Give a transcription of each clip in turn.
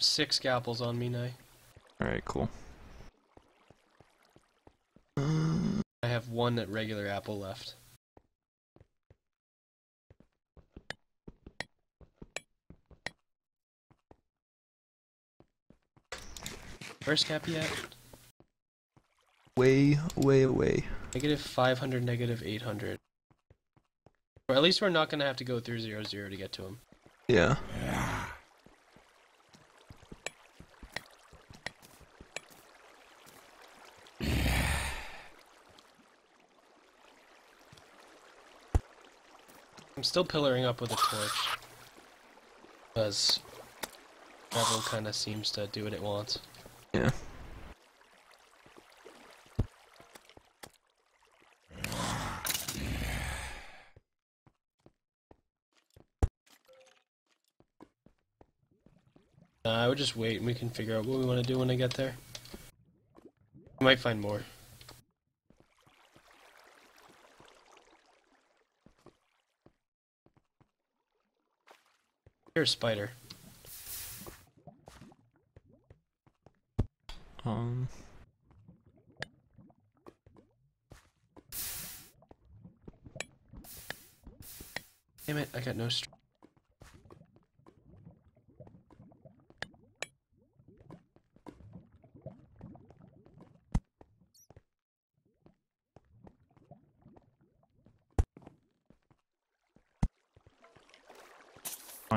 I've got six scalpels on me now. Alright, cool. I have one at regular apple left. Where's Cappy at? Way, way away. Negative 500, negative 800. Or at least we're not gonna have to go through 0, 0 to get to him. Yeah. I'm still pillaring up with a torch. Because Revel kind of seems to do what it wants. Yeah. Uh, I would just wait and we can figure out what we want to do when I get there. We might find more. Here's a spider. Um. Damn it, I got no str-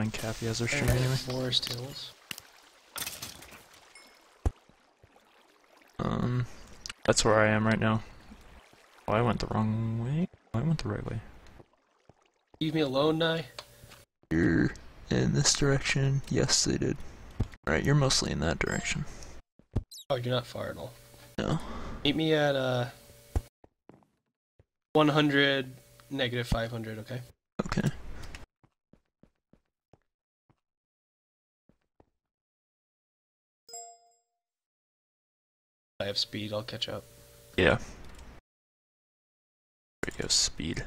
Find Cappy as our stream Alright, anyway. Forest Hills. Um. That's where I am right now. Oh, I went the wrong way? Oh, I went the right way. Leave me alone, Nye. You're in this direction. Yes, they did. Right, you're mostly in that direction. Oh, you're not far at all. No. Meet me at uh 100 negative 500, okay? Okay. I have speed, I'll catch up. Yeah. There go, speed.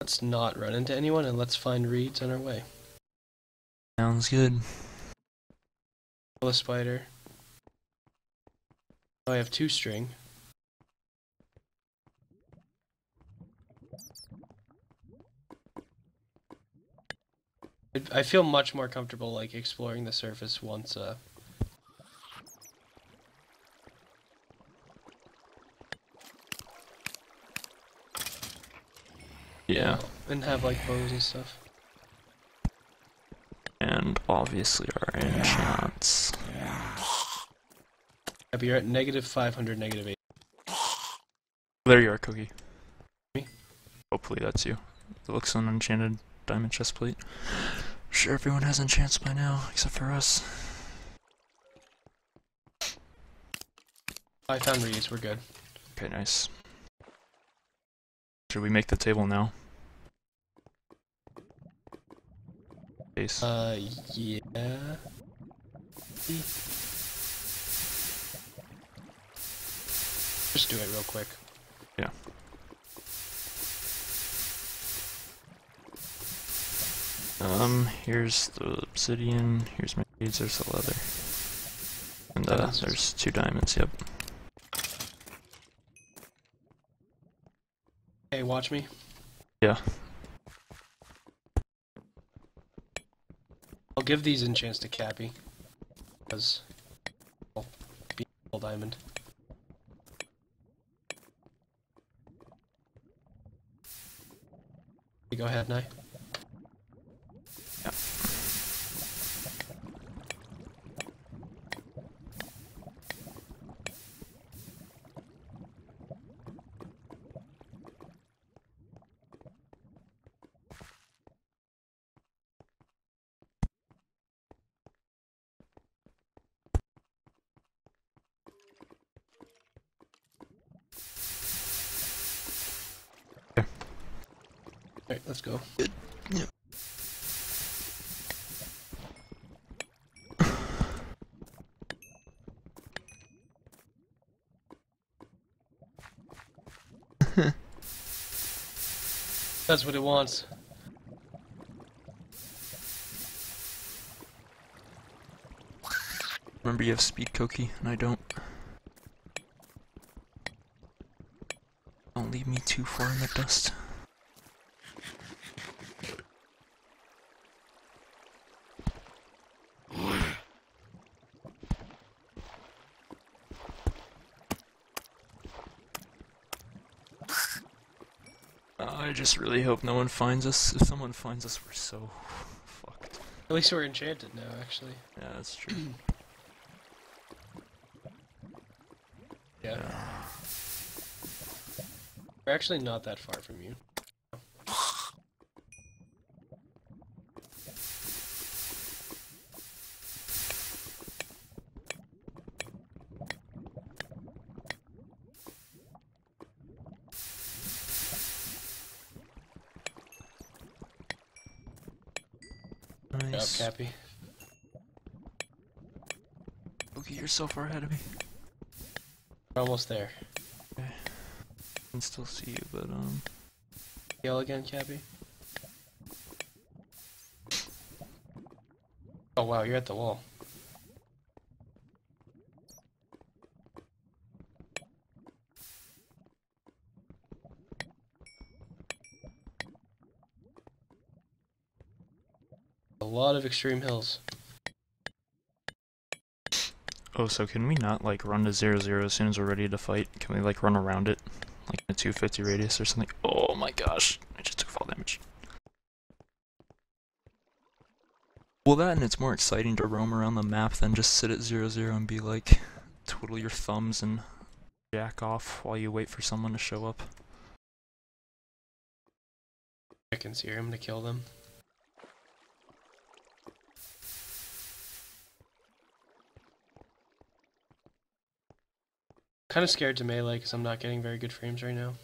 Let's not run into anyone and let's find reeds on our way. Sounds good. Kill a spider. Oh, I have two string. I- I feel much more comfortable like exploring the surface once uh Yeah. and have like bows and stuff. And obviously our enchants. I'll be at negative 500, negative 8. There you are, Cookie. Me? Hopefully that's you. It looks an enchanted diamond chest plate. Sure, everyone has enchants by now, except for us. I found reeds, we're good. Okay, nice. Should we make the table now? Base. Uh, yeah. Just do it real quick. Yeah. Um, here's the obsidian, here's my beads, there's the leather. And uh, there's two diamonds, yep. Hey, watch me. Yeah. I'll give these enchants to Cappy. Because I'll be a diamond. You go ahead, Nye. Alright, let's go. Yeah. That's what it wants. Remember you have speed, Koki, and I don't. Don't leave me too far in the dust. I just really hope no one finds us. If someone finds us, we're so fucked. At least we're enchanted now, actually. Yeah, that's true. Yeah. We're actually not that far from you. Good job, Cappy. Koki, you're so far ahead of me. We're almost there. I can still see you, but um. Yell again, Cappy. Oh wow, you're at the wall. A lot of extreme hills. Oh, so can we not like run to zero zero as soon as we're ready to fight? Can we like run around it, like in a 250 radius or something? Oh my gosh, I just took fall damage. Well, that and it's more exciting to roam around the map than just sit at zero zero and be like, twiddle your thumbs and jack off while you wait for someone to show up. Chickens here, I'm gonna kill them. Kind of scared to melee because I'm not getting very good frames right now.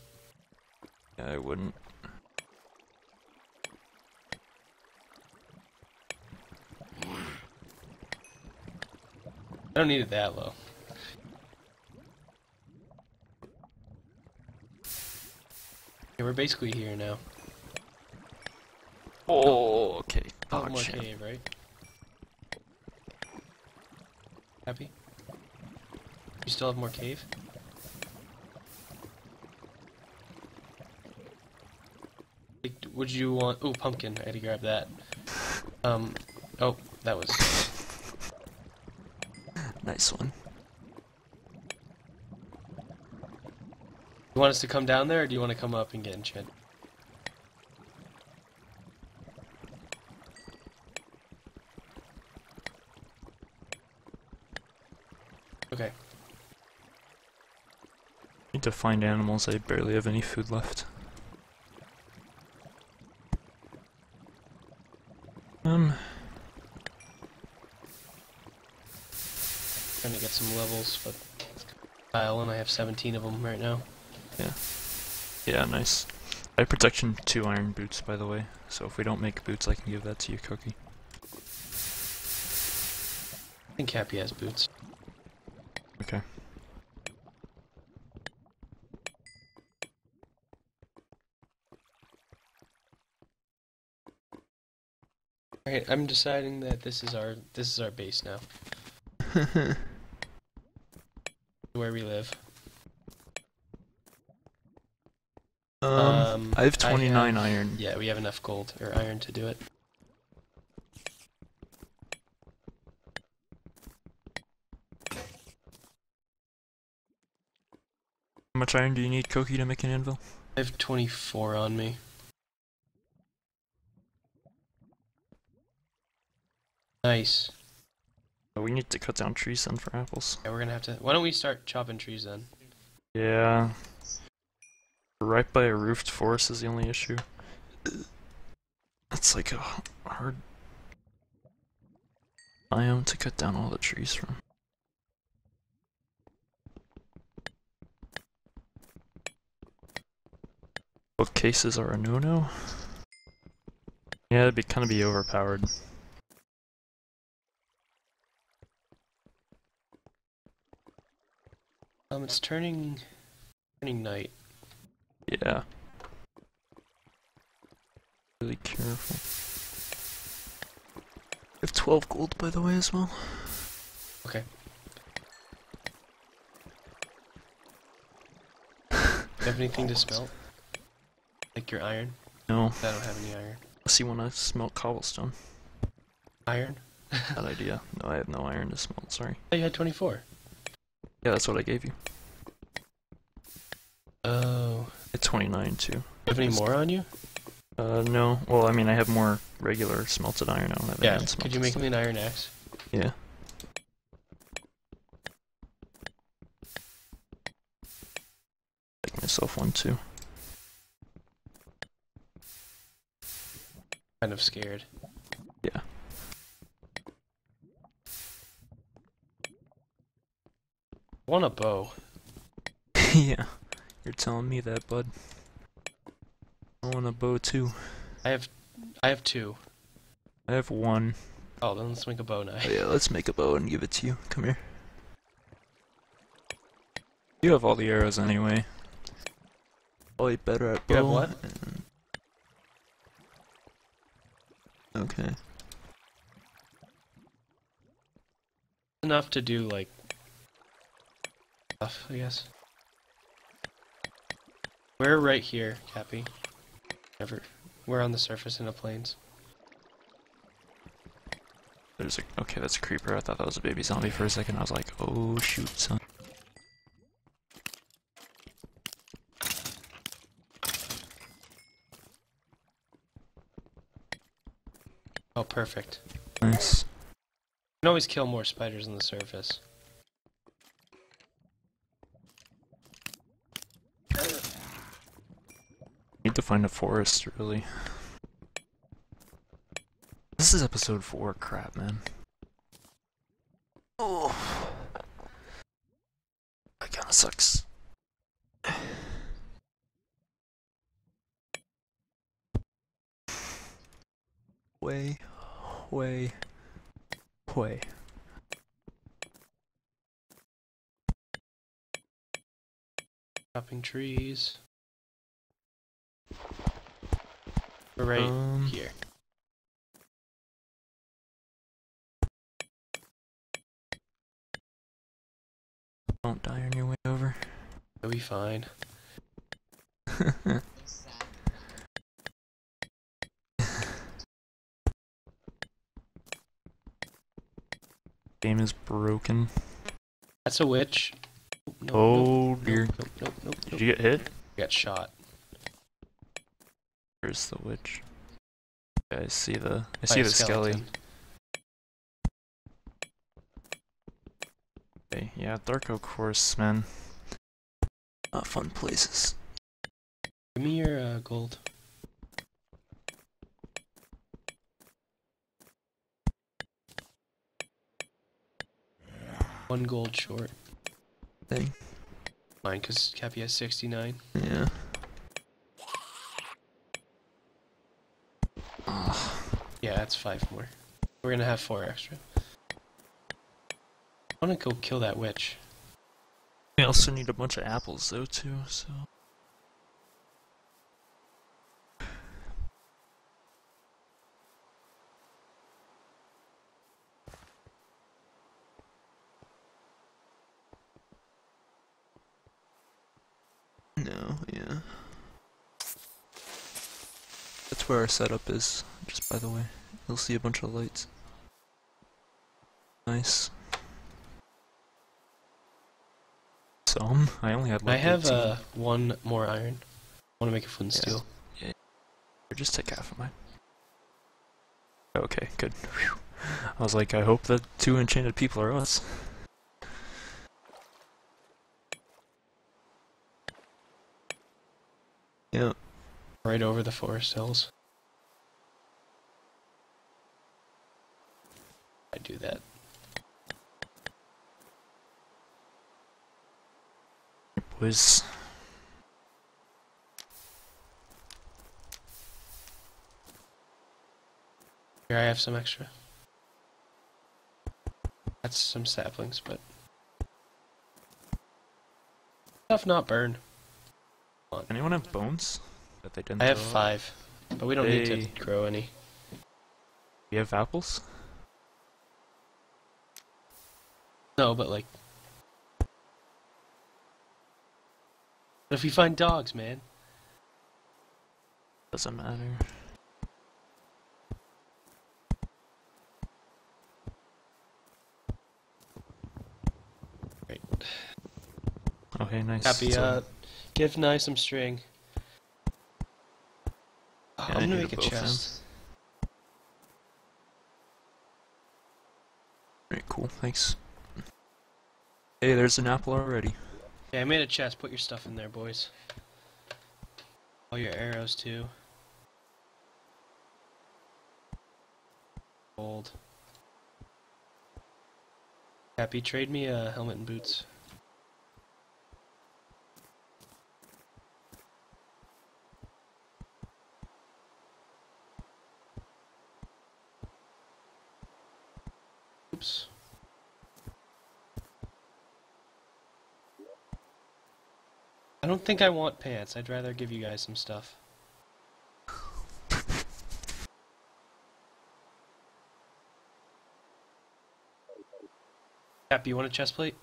Yeah, I wouldn't. I don't need it that low. Okay, we're basically here now. Oh, okay. Oh, more cave, right? Happy? You still have more cave? Like, Would you want? Oh, pumpkin! I had to grab that. Um. Oh, that was. Nice one. You want us to come down there, or do you want to come up and get enchanted? Okay. Need to find animals. I barely have any food left. Um, Trying to get some levels, but Kyle and I have 17 of them right now. yeah, Yeah, nice. I have protection two iron boots, by the way. So if we don't make boots, I can give that to you, Cookie. I think Happy has boots. Okay. Alright, I'm deciding that this is our this is our base now. Where we live. Um, I have I 29 have- iron. Yeah, we have enough gold or iron to do it. How much iron do you need, Cookie, to make an anvil? I have 24 on me. Nice. Oh, we need to cut down trees then for apples. Yeah, we're gonna have to. Why don't we start chopping trees then? Yeah. Right by a roofed forest is the only issue. That's like a hard biome to cut down all the trees from. Bookcases are a no-no. Yeah, it'd be kind of be overpowered. It's turning, turning night. Yeah. really careful. I have 12 gold, by the way, as well. Okay. you have anything to smelt? Like your iron? No, I don't have any iron. unless you want to smelt cobblestone. Iron? Bad idea. No, I have no iron to smelt, sorry. Oh, you had 24. Yeah, that's what I gave you. Oh. Had 29 too. You have any more on you? Uh, no. Well, I mean, I have more regular smelted iron. I don't have Yeah. Could you make stuff. me an iron axe? Yeah. Make myself one too. Kind of scared. Yeah. I want a bow. yeah. You're telling me that, bud. I want a bow too. I have, I have two. I have one. Oh, then let's make a bow knife. Oh, yeah, let's make a bow and give it to you. Come here. You have all the arrows anyway. Probably better at bow. You have what? and- Okay. Enough to do like stuff, I guess. We're right here, Cappy. Never. We're on the surface in the plains. There's a okay. That's a creeper. I thought that was a baby zombie for a second. I was like, oh shoot, son. Oh, perfect. Nice. You can always kill more spiders on the surface. To find a forest, really. This is episode four. Crap, man. Oh, that kind of sucks. Way, way, way. Chopping trees. We're right Um, here. Don't die on your way over. It'll be fine. Game is broken. That's a witch. Nope, Oh nope, dear. Nope, nope, nope, Did you get hit? Got shot. Where's the witch? Yeah, I see the I see a the skelly. Okay, yeah, Dark Oak Forest, man. Uh, fun places. Give me your uh, gold. One gold short. Thing. Mine, because Cappy has 69. Yeah. Yeah, that's five more. We're gonna have four extra. I wanna go kill that witch. We also need a bunch of apples though too, so No, yeah. That's where our setup is, just by the way. You'll see a bunch of lights. Nice. Some? I only had I have 18. uh, one more iron. I wanna make a flint Yeah. steel. Or just take half of mine. Okay, good. Phew. I was like, I hope the two enchanted people are us. Yeah. Right over the forest hills. I do that. Was Here, I have some extra. That's some saplings, but stuff not burned. anyone have bones that they didn't? I have five. But we don't need to grow any. You have apples? No, but like. What if we find dogs, man? Doesn't matter. Right. Okay, nice. Happy, So- uh, give Nye some string. Oh, Yeah, I I'm gonna make a chest. Alright, cool, thanks. Hey, there's an apple already. Yeah, I made a chest. Put your stuff in there, boys. All your arrows, too. Gold. Happy, trade me a helmet and boots. Oops. I don't think I want pants. I'd rather give you guys some stuff. Cappy, you want a chest plate?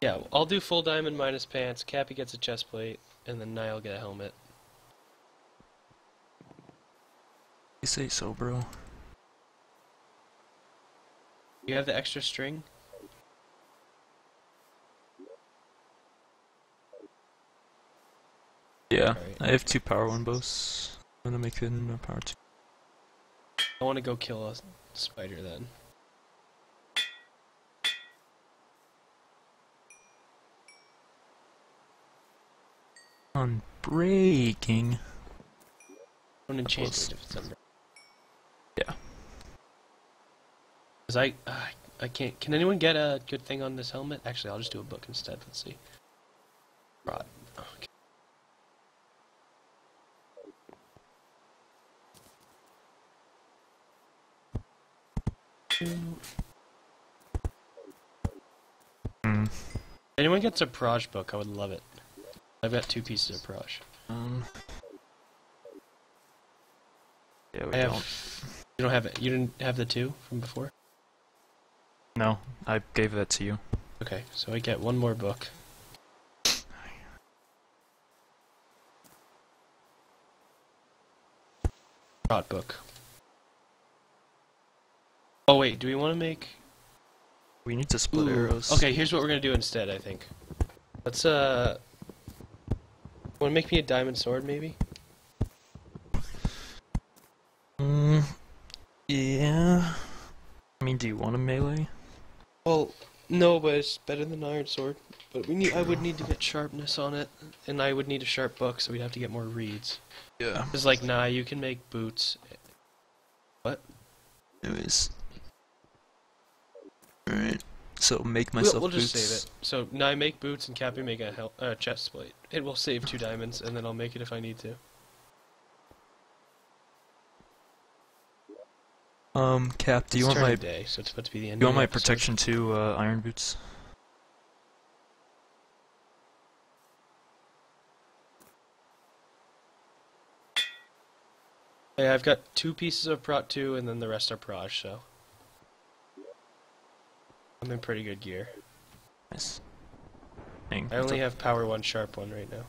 Yeah, I'll do full diamond minus pants. Cappy gets a chest plate, and then Niall get a helmet. You say so, bro. You have the extra string? Yeah, Alright. I have two power one bows. I'm gonna make it into power two. I want to go kill a spider then. On breaking. Don't enchant it if it's under. Yeah. Cause I, uh, I can't. Can anyone get a good thing on this helmet? Actually, I'll just do a book instead. Let's see. Rod. Okay. Hmm. Anyone gets a Proj book, I would love it. I've got two pieces of Proj. Um. Yeah, we I don't. You don't have it. You didn't have the two from before. No, I gave that to you. Okay, so I get one more book. Prot book. Oh wait, do we want to make? We need to split Ooh, arrows. Okay, here's what we're gonna do instead. I think. Let's uh. Want to make me a diamond sword, maybe? Mm, yeah. I mean, do you want a melee? Well, no, but it's better than iron sword. But we need. I would need to get sharpness on it, and I would need a sharp book, so we'd have to get more reeds. Yeah. It's like, nah, you can make boots. What? Anyways. Alright. So make We'll, myself we'll just save it. So now I make boots and Cappy make a hel- uh, chest plate. It will save two diamonds, and then I'll make it if I need to. Um, Cap, do you It's want my day, so it's about to be the end. do you of want my episode. protection two uh, iron boots? Yeah, I've got two pieces of prot two, and then the rest are proj. So I'm in pretty good gear. Nice. Dang, I only have power one, sharp one right now.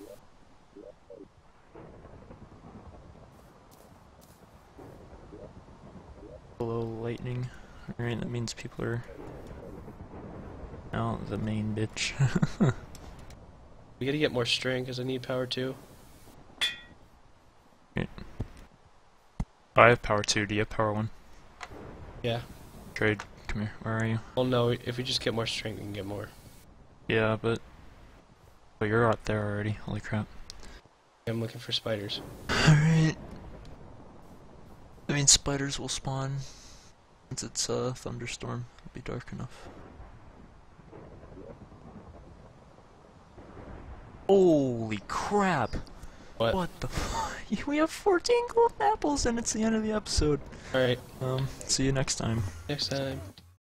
below lightning. Alright, that means people are out the main bitch. We gotta get more string because I need power two. I have power two. Do you have power one? Yeah. Trade, come here. Where are you? Well, no, if we just get more strength, we can get more. Yeah, but but you're out there already. Holy crap. I'm looking for spiders. Alright. I mean, spiders will spawn once it's a thunderstorm. It'll be dark enough. Holy crap! What? What the f- We have 14 gold apples and it's the end of the episode. All right, Um, see you next time. next time.